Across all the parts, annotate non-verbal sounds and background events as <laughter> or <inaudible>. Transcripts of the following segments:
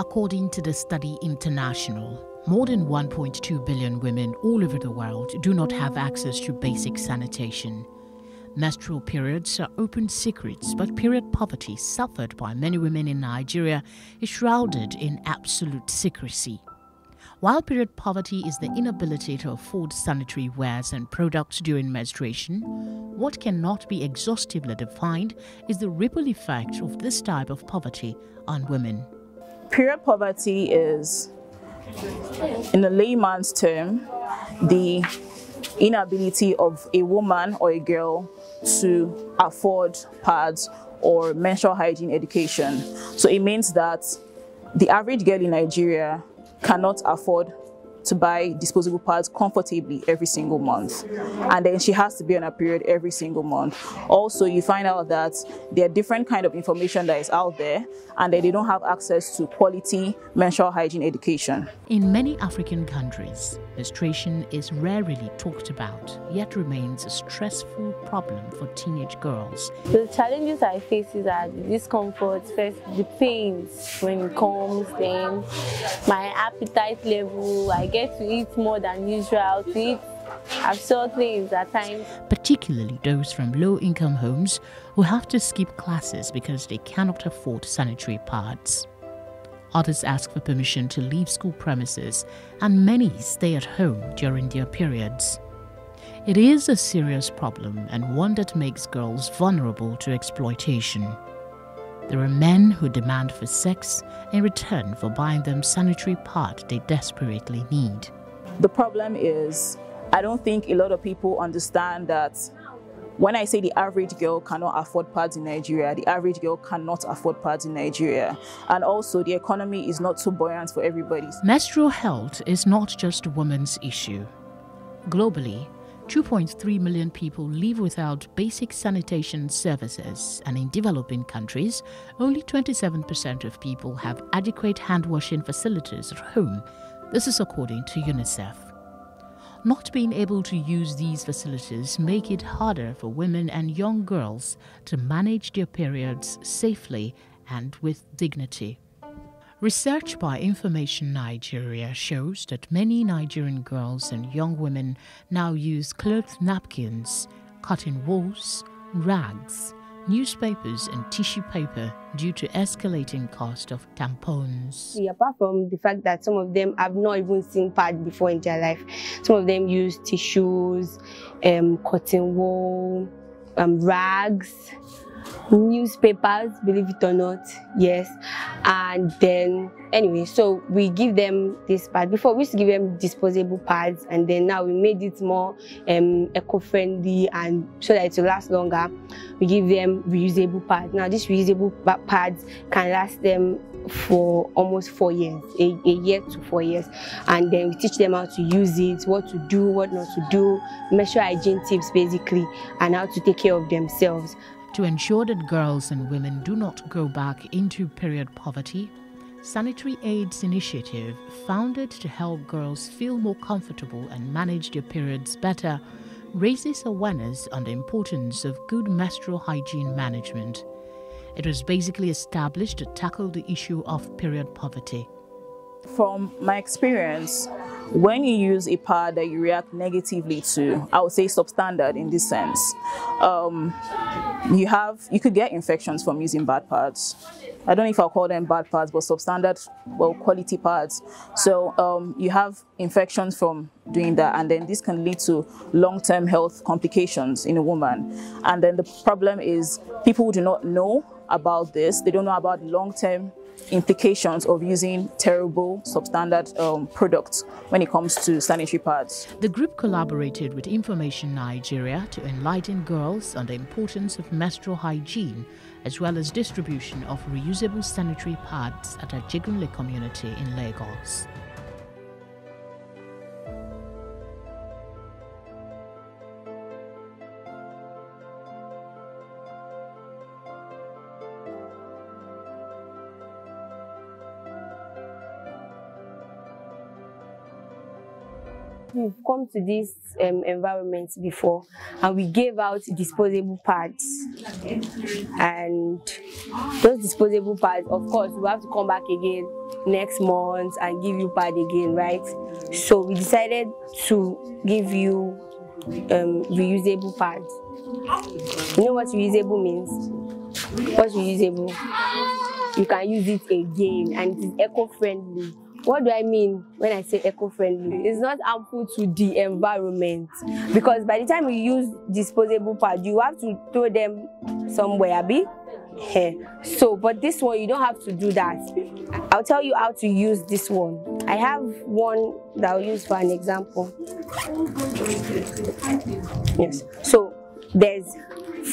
According to the Study International, more than 1.2 billion women all over the world do not have access to basic sanitation. Menstrual periods are open secrets, but period poverty suffered by many women in Nigeria is shrouded in absolute secrecy. While period poverty is the inability to afford sanitary wares and products during menstruation, what cannot be exhaustively defined is the ripple effect of this type of poverty on women. Period poverty is, in a layman's term, the inability of a woman or a girl to afford pads or menstrual hygiene education. So it means that the average girl in Nigeria cannot afford to buy disposable pads comfortably every single month. And then she has to be on a period every single month. Also, you find out that there are different kind of information that is out there and that they don't have access to quality menstrual hygiene education. In many African countries, menstruation is rarely talked about, yet remains a stressful problem for teenage girls. The challenges I face is that the discomfort, first the pains when it comes, then my appetite level, I get to eat more than usual, to eat absurd things at times. Particularly those from low income homes who have to skip classes because they cannot afford sanitary pads. Others ask for permission to leave school premises, and many stay at home during their periods. It is a serious problem and one that makes girls vulnerable to exploitation. There are men who demand for sex in return for buying them sanitary pad they desperately need. The problem is, I don't think a lot of people understand that when I say the average girl cannot afford pads in Nigeria, the average girl cannot afford pads in Nigeria. And also, the economy is not so buoyant for everybody. Menstrual health is not just a woman's issue. Globally, 2.3 million people live without basic sanitation services, and in developing countries, only 27% of people have adequate hand washing facilities at home. This is according to UNICEF. Not being able to use these facilities make it harder for women and young girls to manage their periods safely and with dignity. Research by Information Nigeria shows that many Nigerian girls and young women now use cloth napkins, cotton wools, rags, newspapers and tissue paper due to escalating cost of tampons. Apart from the fact that some of them have not even seen pad before in their life, some of them use tissues, um, cotton wool, um, rags, newspapers, believe it or not, yes. And then, anyway, so we give them this pad. Before, we used to give them disposable pads, and then now we made it more um, eco-friendly and so that it will last longer. We give them reusable pads. Now, these reusable pads can last them for almost four years, a, a, year to four years. And then we teach them how to use it, what to do, what not to do, menstrual hygiene tips basically, and how to take care of themselves. To ensure that girls and women do not go back into period poverty, Sanitary Aids Initiative, founded to help girls feel more comfortable and manage their periods better, raises awareness on the importance of good menstrual hygiene management. It was basically established to tackle the issue of period poverty. From my experience, when you use a pad that you react negatively to, I would say substandard in this sense, um, you have you could get infections from using bad pads. I don't know if I'll call them bad pads, but substandard, well, quality pads. So um, you have infections from doing that, and then this can lead to long-term health complications in a woman. And then the problem is people do not know about this. They don't know about long-term implications of using terrible substandard um, products when it comes to sanitary pads. The group collaborated with Information Nigeria to enlighten girls on the importance of menstrual hygiene as well as distribution of reusable sanitary pads at a Ajegunle community in Lagos. We've come to this um, environment before and we gave out disposable pads. And those disposable pads, of course, we have to come back again next month and give you pad again, right? So we decided to give you um, reusable pads. You know what reusable means? What's reusable? You can use it again and it is eco-friendly. What do I mean when I say eco-friendly? Hmm. It's not harmful to the environment because by the time you use disposable pads, you have to throw them somewhere, be? So, but this one, you don't have to do that. I'll tell you how to use this one. I have one that I'll use for an example. Yes. So, there's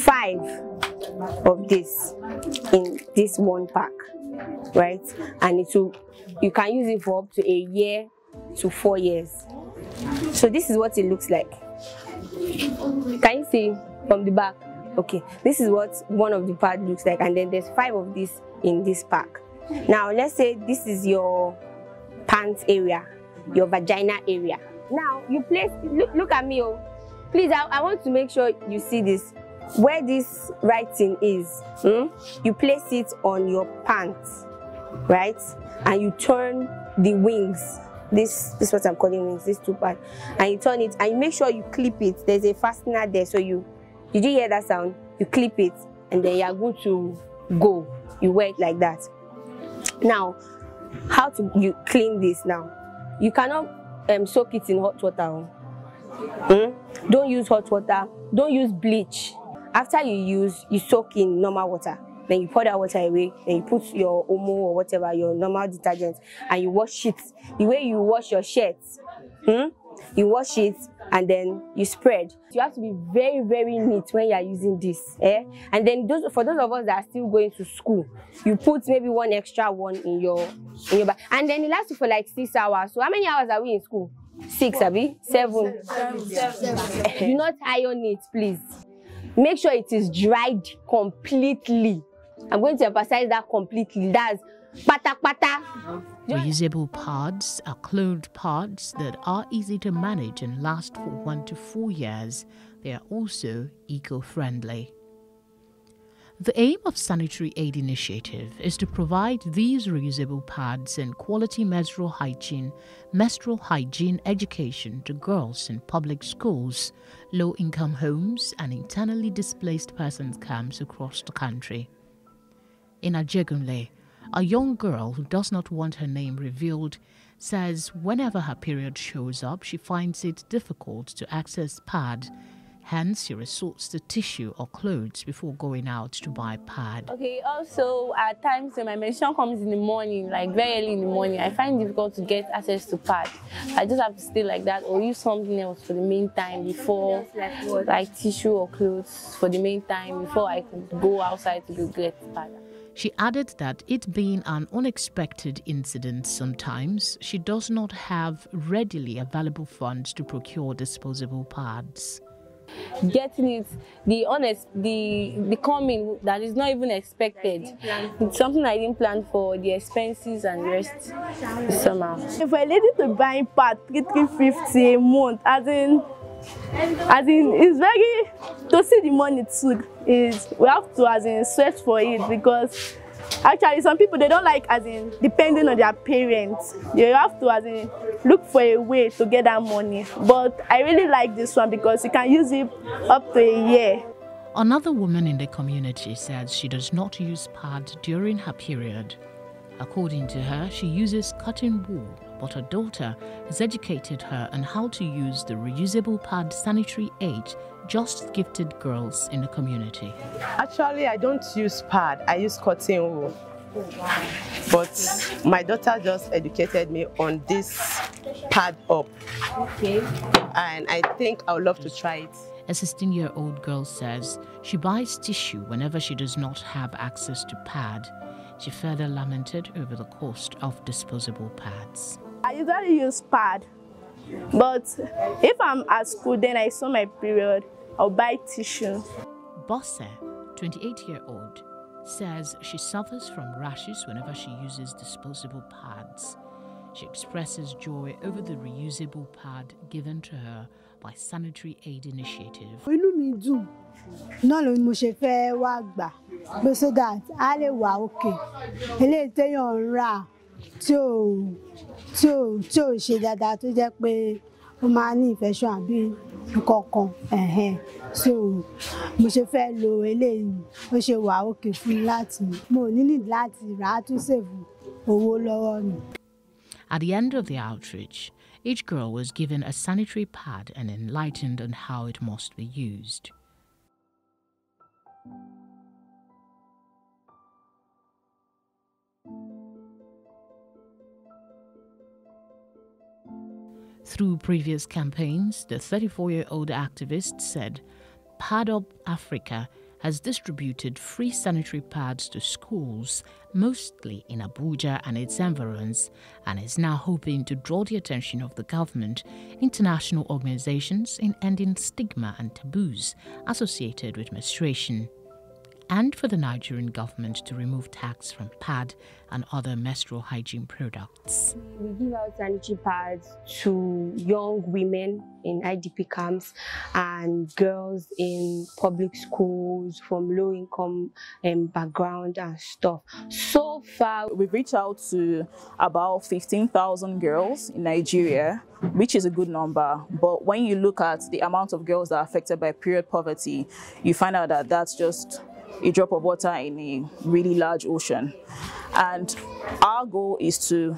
five of this in this one pack, right? And it will, you can use it for up to a year to four years. So this is what it looks like. Can you see from the back? Okay, this is what one of the pads looks like, and then there's five of these in this pack. Now, let's say this is your pants area, your vagina area. Now, you place, look, look at me, oh. Please, I, I want to make sure you see this. Where this writing is, hmm, you place it on your pants, right? And you turn the wings this this is what I'm calling wings, this two part, and you turn it and you make sure you clip it. There's a fastener there, so you did you hear that sound? You clip it and then you are going to go. You wear it like that. Now, how to you clean this now? You cannot um, soak it in hot water. Hmm? Don't use hot water. Don't use bleach. After you use, you soak in normal water. Then you pour that water away. Then you put your omo or whatever, your normal detergent, and you wash it. The way you wash your shirts, hmm? you wash it and then you spread. You have to be very, very neat when you are using this. Eh? And then those for those of us that are still going to school, you put maybe one extra one in your in your bag. And then it lasts for like six hours. So how many hours are we in school? Six, Abby? Seven. Seven. Seven. <laughs> Do not iron it, please. Make sure it is dried completely. I'm going to emphasize that completely. That's pata pata. Reusable pods are clothed pods that are easy to manage and last for one to four years. They are also eco-friendly. The aim of Sanitary Aid Initiative is to provide these reusable pads and quality menstrual hygiene, menstrual hygiene education to girls in public schools, low-income homes and internally displaced persons camps across the country. In Ajegunle, a young girl who does not want her name revealed says whenever her period shows up, she finds it difficult to access pad. Hence, she resorts to tissue or clothes before going out to buy pad. Okay, also at times when my menstruation comes in the morning, like very early in the morning, I find it difficult to get access to pad. I just have to stay like that or use something else for the meantime before, like tissue or clothes for the meantime before I could go outside to get pad. She added that it being an unexpected incident sometimes, she does not have readily available funds to procure disposable pads. Getting it, the honest, the the coming that is not even expected. It's something I didn't plan for, the expenses and the rest somehow. If a lady to buy pad three three fifty a month, as in as in it's very to see the money too is we have to as in search for it because actually some people they don't like as in depending on their parents. They have to as in look for a way to get that money. But i really like this one because you can use it up to a year. Another woman in the community says she does not use pad during her period. According to her she uses cotton wool but her daughter has educated her on how to use the reusable pad sanitary aid just gifted girls in the community. Actually, I don't use pad, I use cotton wool. But my daughter just educated me on this pad up. Okay. And I think I would love to try it. A 16 year old girl says she buys tissue whenever she does not have access to pad. She further lamented over the cost of disposable pads. I usually use pad, but if I'm at school, then I saw my period, I'll buy tissue. Bosse, 28-year-old, says she suffers from rashes whenever she uses disposable pads. She expresses joy over the reusable pad given to her by Sanitary Aid Initiative. inú mi dùn náà ló mo ṣe fẹ́ wá gbà pé so that a lè wà òkè eléyìí téèyàn ń rà tí ò ṣe tó jẹ́ pé ó ní infection àbí so mo ṣe fẹ́ lo ó ṣe wà òkè fún láti mo ní need láti rà owó lọ́wọ́. At the end of the outreach, each girl was given a sanitary pad and enlightened on how it must be used. Through previous campaigns, the 34 year old activist said Pad Up Africa has distributed free sanitary pads to schools, mostly in Abuja and its environs, and is now hoping to draw the attention of the government, international organizations in ending stigma and taboos associated with menstruation, and for the Nigerian government to remove tax from pad and other menstrual hygiene products. We give out sanitary pads to young women in IDP camps and girls in public schools from low income um, background and stuff. So far, We've reached out to about 15,000 girls in Nigeria, which is a good number. But when you look at the amount of girls that are affected by period poverty, you find out that that's just a drop of water in a really large ocean. And our goal is to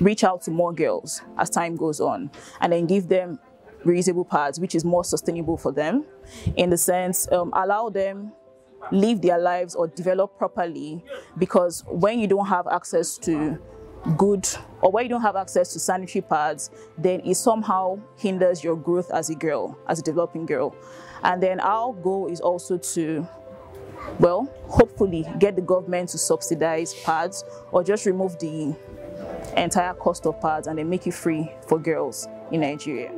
reach out to more girls as time goes on and then give them reusable pads, which is more sustainable for them in the sense, um, allow them live their lives or develop properly because when you don't have access to good or when you don't have access to sanitary pads then it somehow hinders your growth as a girl as a developing girl and then our goal is also to well hopefully get the government to subsidize pads or just remove the entire cost of pads and then make it free for girls in nigeria